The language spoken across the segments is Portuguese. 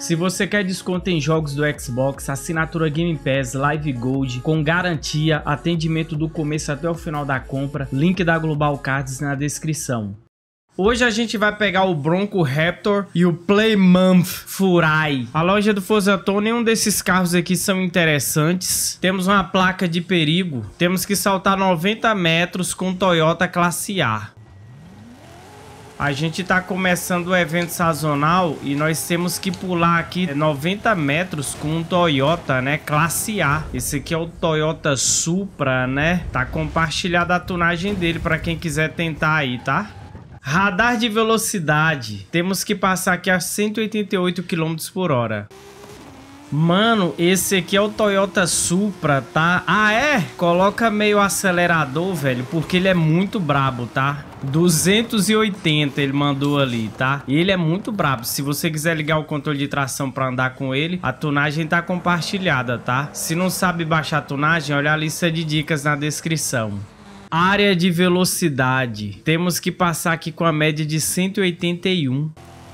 Se você quer desconto em jogos do Xbox, assinatura Game Pass, Live Gold, com garantia, atendimento do começo até o final da compra, link da Global Cards na descrição. Hoje a gente vai pegar o Bronco Raptor e o Plymouth Furai. A loja do Forzaton, nenhum desses carros aqui são interessantes. Temos uma placa de perigo. Temos que saltar 90 metros com Toyota Classe A. A gente tá começando o evento sazonal e nós temos que pular aqui 90 metros com um Toyota, né? Classe A. Esse aqui é o Toyota Supra, né? Tá compartilhada a tunagem dele para quem quiser tentar aí, tá? Radar de velocidade. Temos que passar aqui a 188 km por hora. Mano, esse aqui é o Toyota Supra, tá? Ah, é? Coloca meio acelerador, velho, porque ele é muito brabo, tá? 280 ele mandou ali, tá? E ele é muito brabo. Se você quiser ligar o controle de tração para andar com ele, a tunagem tá compartilhada, tá? Se não sabe baixar a tunagem, olha a lista de dicas na descrição. Área de velocidade. Temos que passar aqui com a média de 181.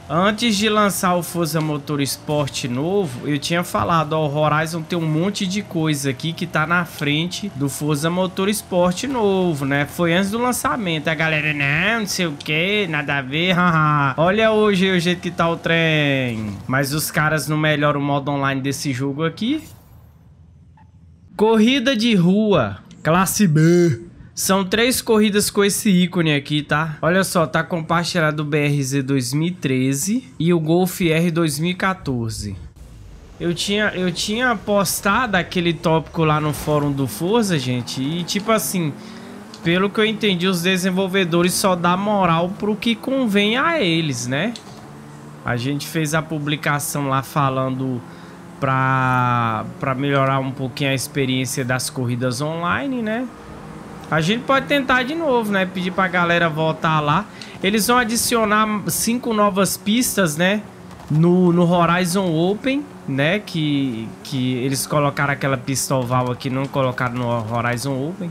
Antes de lançar o Forza Motorsport novo, eu tinha falado, ó, o Horizon tem um monte de coisa aqui que tá na frente do Forza Motorsport novo, né? Foi antes do lançamento, a galera, não, não sei o que, nada a ver, haha. Olha hoje o jeito que tá o trem. Mas os caras não melhoram o modo online desse jogo aqui. Corrida de rua, classe B. São três corridas com esse ícone aqui, tá? Olha só, tá compartilhado o BRZ 2013 e o Golf R 2014. Eu tinha, eu tinha postado aquele tópico lá no fórum do Forza, gente, e tipo assim, pelo que eu entendi, os desenvolvedores só dá moral pro que convém a eles, né? A gente fez a publicação lá falando pra, pra melhorar um pouquinho a experiência das corridas online, né? A gente pode tentar de novo, né? Pedir pra galera voltar lá. Eles vão adicionar cinco novas pistas, né? No, no Horizon Open, né? Que, que eles colocaram aquela pista oval aqui, não colocaram no Horizon Open.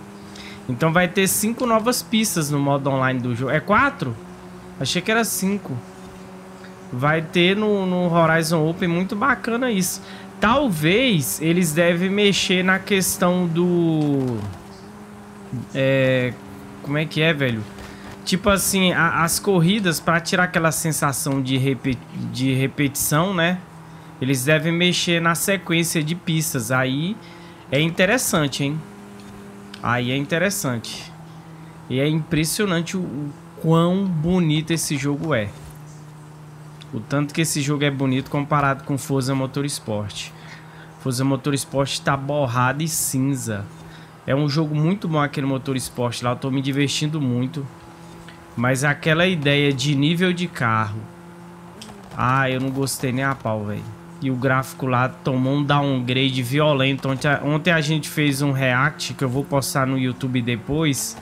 Então vai ter cinco novas pistas no modo online do jogo. É quatro? Achei que era cinco. Vai ter no, no Horizon Open, muito bacana isso. Talvez eles devem mexer na questão do é, como é que é, velho? Tipo assim, a, as corridas, para tirar aquela sensação de, repe, de repetição, né? Eles devem mexer na sequência de pistas. Aí é interessante, hein? Aí é interessante. E é impressionante o, o quão bonito esse jogo é. O tanto que esse jogo é bonito comparado com Forza Motorsport. Forza Motorsport tá borrado e cinza. É um jogo muito bom aquele motor esporte lá, eu tô me divertindo muito. Mas aquela ideia de nível de carro. Ah, eu não gostei nem a pau, velho. E o gráfico lá tomou um downgrade violento. Ontem a, ontem a gente fez um react que eu vou postar no YouTube depois.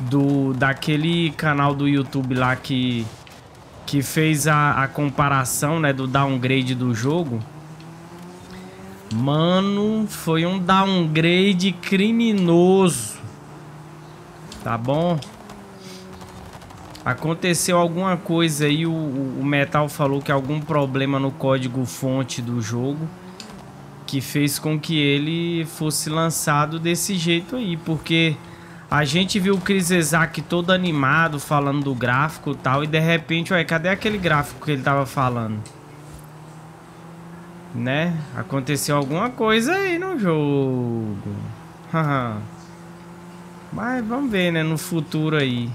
Do, daquele canal do YouTube lá que, que fez a, a comparação né, do downgrade do jogo. Mano, foi um downgrade criminoso. Tá bom? Aconteceu alguma coisa aí, o, o Metal falou que algum problema no código fonte do jogo que fez com que ele fosse lançado desse jeito aí, porque a gente viu o Chris Isaac todo animado falando do gráfico e tal, e de repente, ué, cadê aquele gráfico que ele tava falando? Né? Aconteceu alguma coisa aí no jogo. Mas vamos ver, né? No futuro aí.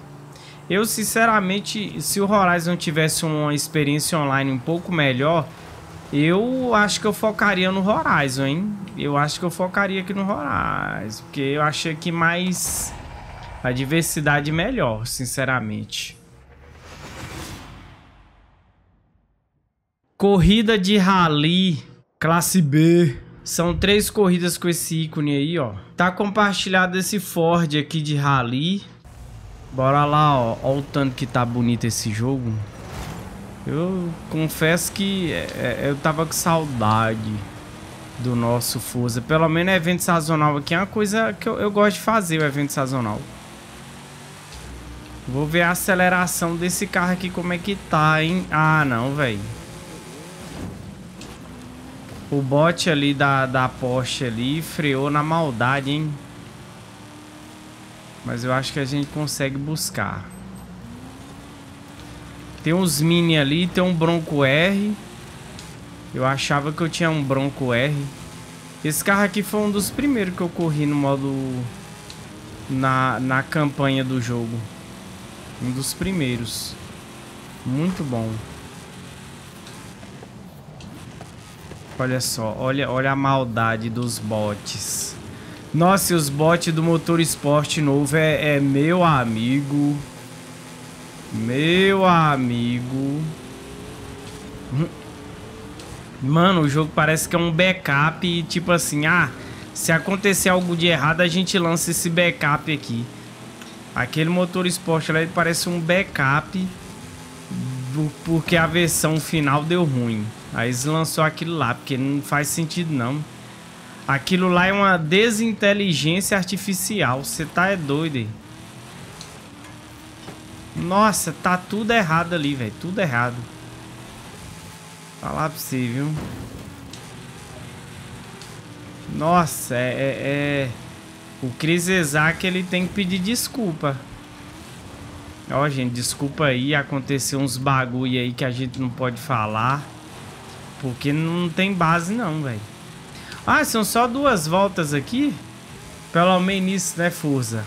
Eu, sinceramente, se o Horizon tivesse uma experiência online um pouco melhor, eu acho que eu focaria no Horizon, hein? Eu acho que eu focaria aqui no Horizon. Porque eu achei que mais a diversidade melhor, sinceramente. Corrida de rally, classe B. São três corridas com esse ícone aí, ó. Tá compartilhado esse Ford aqui de rally. Bora lá, ó. Ó o tanto que tá bonito esse jogo. Eu confesso que é, é, eu tava com saudade do nosso Forza. Pelo menos evento sazonal aqui é uma coisa que eu, eu gosto de fazer, o evento sazonal. Vou ver a aceleração desse carro aqui como é que tá, hein? Ah, não, velho. O bot ali da, da Porsche ali freou na maldade, hein? Mas eu acho que a gente consegue buscar. Tem uns Mini ali, tem um Bronco R. Eu achava que eu tinha um Bronco R. Esse carro aqui foi um dos primeiros que eu corri no modo... Na, na campanha do jogo. Um dos primeiros. Muito bom. Olha só, olha, olha a maldade dos bots. Nossa, os bots do motor esporte novo é, é meu amigo. Meu amigo. Mano, o jogo parece que é um backup, tipo assim, ah, se acontecer algo de errado, a gente lança esse backup aqui. Aquele motor esporte lá, ele parece um backup porque a versão final deu ruim. Aí eles lançou aquilo lá, porque não faz sentido não. Aquilo lá é uma desinteligência artificial. Você tá é doido aí. Nossa, tá tudo errado ali, velho. Tudo errado. Falar pra você, viu? Nossa, é, é, é... O Chris Isaac, ele tem que pedir desculpa. Ó, gente, desculpa aí. Aconteceu uns bagulho aí que a gente não pode falar. Porque não tem base não, velho. Ah, são só duas voltas aqui? Pelo menos né, Forza?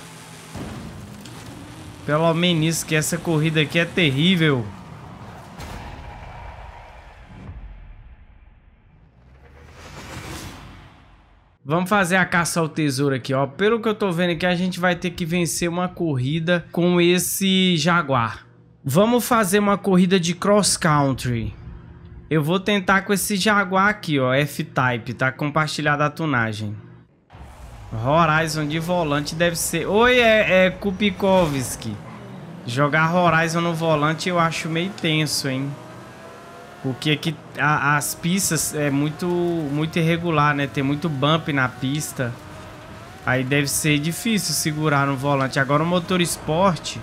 Pelo menos que essa corrida aqui é terrível. Vamos fazer a caça ao tesouro aqui, ó. Pelo que eu tô vendo aqui, a gente vai ter que vencer uma corrida com esse Jaguar. Vamos fazer uma corrida de cross country. Eu vou tentar com esse Jaguar aqui, ó, F-Type, tá compartilhada a tunagem. Horizon de volante deve ser... Oi, é, é Kupikovski. Jogar Horizon no volante eu acho meio tenso, hein? Porque aqui a, as pistas é muito, muito irregular, né? Tem muito bump na pista. Aí deve ser difícil segurar no volante. Agora o motor esporte...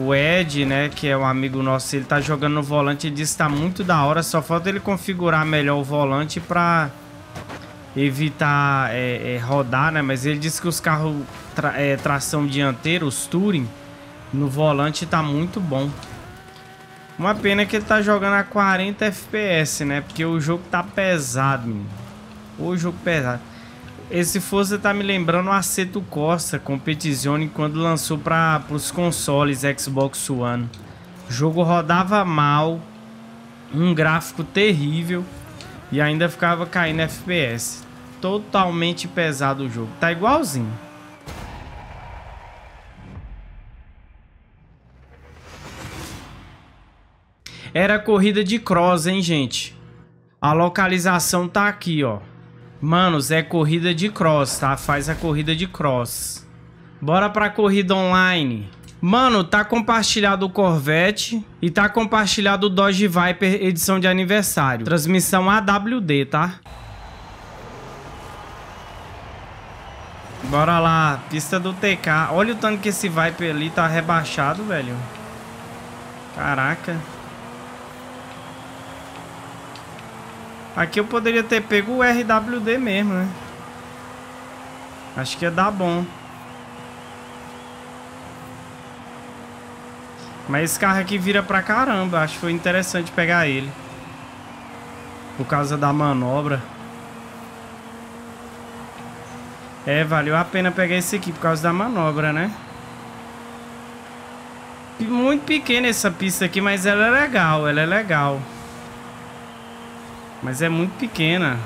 O Ed, né, que é um amigo nosso, ele tá jogando no volante, ele disse que tá muito da hora, só falta ele configurar melhor o volante pra evitar é, é, rodar, né, mas ele disse que os carros tra é, tração dianteira, os Touring, no volante tá muito bom. Uma pena que ele tá jogando a 40 FPS, né, porque o jogo tá pesado, menino. O jogo pesado. Esse Forza tá me lembrando o Aceto Costa Competizione quando lançou para os consoles Xbox One. O jogo rodava mal, um gráfico terrível e ainda ficava caindo FPS. Totalmente pesado o jogo. Tá igualzinho. Era corrida de cross, hein, gente? A localização tá aqui, ó. Manos, é corrida de cross, tá? Faz a corrida de cross. Bora pra corrida online. Mano, tá compartilhado o Corvette e tá compartilhado o Dodge Viper edição de aniversário. Transmissão AWD, tá? Bora lá, pista do TK. Olha o tanto que esse Viper ali tá rebaixado, velho. Caraca. Aqui eu poderia ter pego o RWD mesmo, né? Acho que ia dar bom. Mas esse carro aqui vira pra caramba. Acho que foi interessante pegar ele. Por causa da manobra. É, valeu a pena pegar esse aqui por causa da manobra, né? Muito pequena essa pista aqui, mas ela é legal, ela é legal. Mas é muito pequena.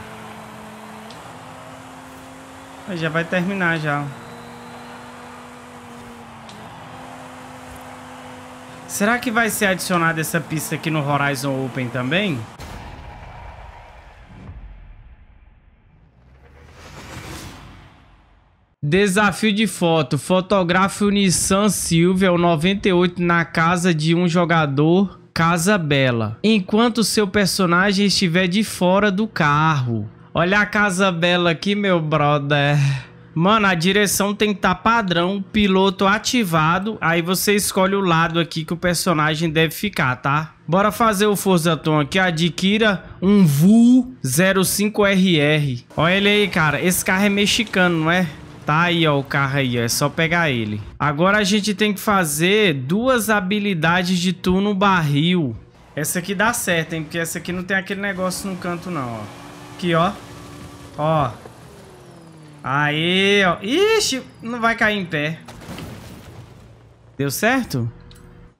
Já vai terminar já. Será que vai ser adicionada essa pista aqui no Horizon Open também? Desafio de foto. Fotografe o Nissan Silvia, o 98 na casa de um jogador Casa Bela, enquanto seu personagem estiver de fora do carro. Olha a Casa Bela aqui, meu brother. Mano, a direção tem que estar tá padrão, piloto ativado. Aí você escolhe o lado aqui que o personagem deve ficar, tá? Bora fazer o Forza Tom aqui. Adquira um VU 05RR. Olha ele aí, cara. Esse carro é mexicano, não é? Tá aí, ó, o carro aí, ó. É só pegar ele. Agora a gente tem que fazer duas habilidades de turno barril. Essa aqui dá certo, hein? Porque essa aqui não tem aquele negócio no canto, não, ó. Aqui, ó. Ó. Aí, ó. Ixi, não vai cair em pé. Deu certo?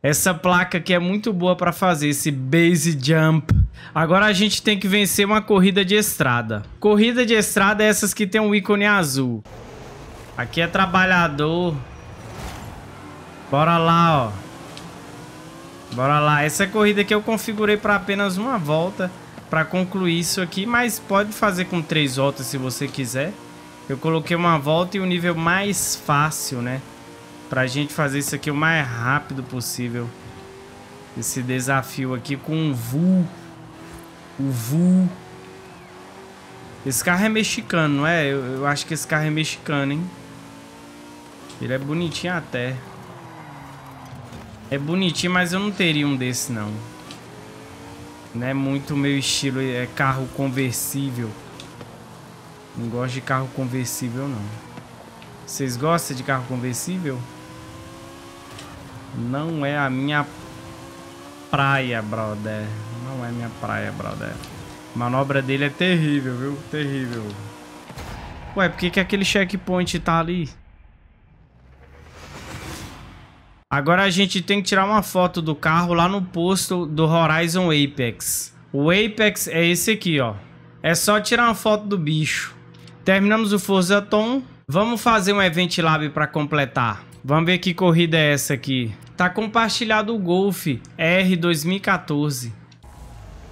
Essa placa aqui é muito boa pra fazer esse base jump. Agora a gente tem que vencer uma corrida de estrada. Corrida de estrada é essas que tem um ícone azul. Aqui é trabalhador. Bora lá, ó. Bora lá. Essa corrida aqui eu configurei para apenas uma volta para concluir isso aqui, mas pode fazer com três voltas se você quiser. Eu coloquei uma volta e o um nível mais fácil, né? Pra gente fazer isso aqui o mais rápido possível. Esse desafio aqui com um VU. O VU. Esse carro é mexicano, não é? Eu, eu acho que esse carro é mexicano, hein? Ele é bonitinho até. É bonitinho, mas eu não teria um desse, não. Não é muito meu estilo, é carro conversível. Não gosto de carro conversível, não. Vocês gostam de carro conversível? Não é a minha praia, brother. Não é minha praia, brother. A manobra dele é terrível, viu? Terrível. Ué, por que, que aquele checkpoint tá ali? Agora a gente tem que tirar uma foto do carro lá no posto do Horizon Apex. O Apex é esse aqui, ó. É só tirar uma foto do bicho. Terminamos o Forza Tom. Vamos fazer um Event Lab para completar. Vamos ver que corrida é essa aqui. Tá compartilhado o Golf R 2014.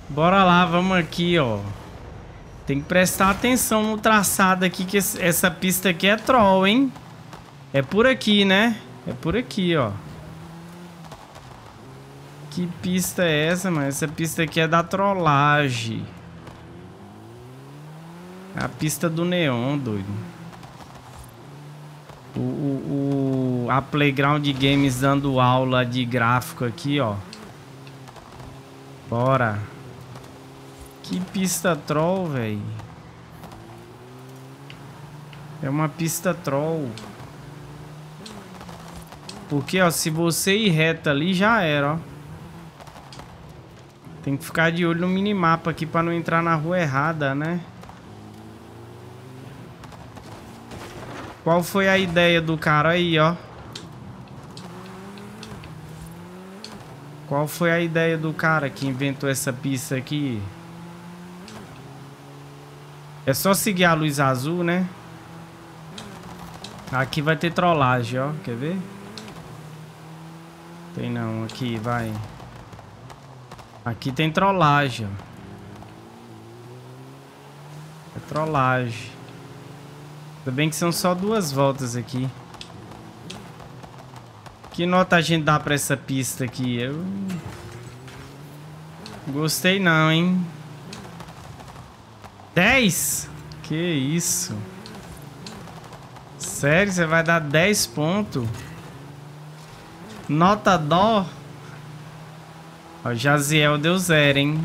Bora lá, vamos aqui, ó. Tem que prestar atenção no traçado aqui, que essa pista aqui é troll, hein? É por aqui, né? É por aqui, ó. Que pista é essa, mano? Essa pista aqui é da trollagem. A pista do neon, doido. O, o, o, a Playground Games dando aula de gráfico aqui, ó. Bora. Que pista troll, velho. É uma pista troll. Porque, ó, se você ir reto ali, já era, ó. Tem que ficar de olho no minimapa aqui pra não entrar na rua errada, né? Qual foi a ideia do cara aí, ó? Qual foi a ideia do cara que inventou essa pista aqui? É só seguir a luz azul, né? Aqui vai ter trollagem, ó. Quer ver? Tem não. Aqui, vai. Aqui tem trollagem. É trollagem. Tudo bem que são só duas voltas aqui. Que nota a gente dá pra essa pista aqui? Eu... Gostei não, hein? 10? Que isso? Sério? Você vai dar 10 pontos? Nota dó? O Jaziel deu zero, hein?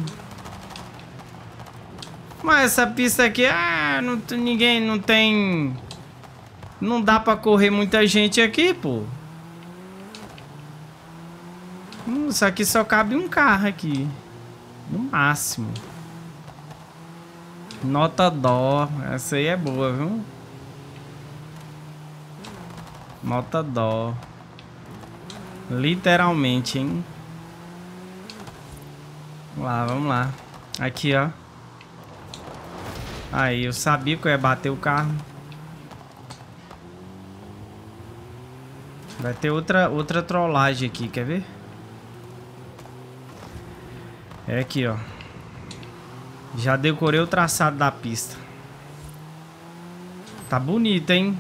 Mas essa pista aqui, ah, não, ninguém, não tem... Não dá pra correr muita gente aqui, pô. Hum, isso aqui só cabe um carro aqui. No máximo. Nota dó. Essa aí é boa, viu? Nota dó. Literalmente, hein? Vamos lá, vamos lá. Aqui, ó. Aí, eu sabia que eu ia bater o carro. Vai ter outra, outra trollagem aqui, quer ver? É aqui, ó. Já decorei o traçado da pista. Tá bonito, hein?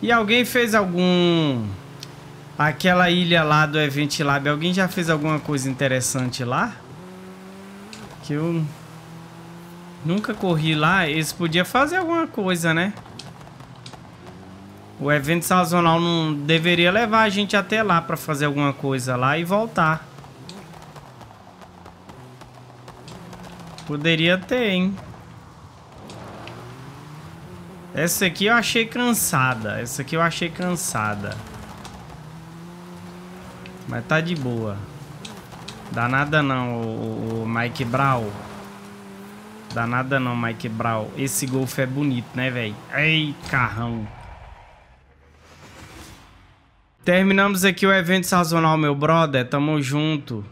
E alguém fez algum Aquela ilha lá do Event Lab, alguém já fez alguma coisa interessante lá? Que eu nunca corri lá, eles podiam fazer alguma coisa, né? O evento sazonal não deveria levar a gente até lá pra fazer alguma coisa lá e voltar. Poderia ter, hein? Essa aqui eu achei cansada. Essa aqui eu achei cansada. Mas tá de boa. Dá nada não, o, Mike Brown. Dá nada não, Mike Brown. Esse Golf é bonito, né, velho? Ei, carrão. Terminamos aqui o evento sazonal, meu brother. Tamo junto.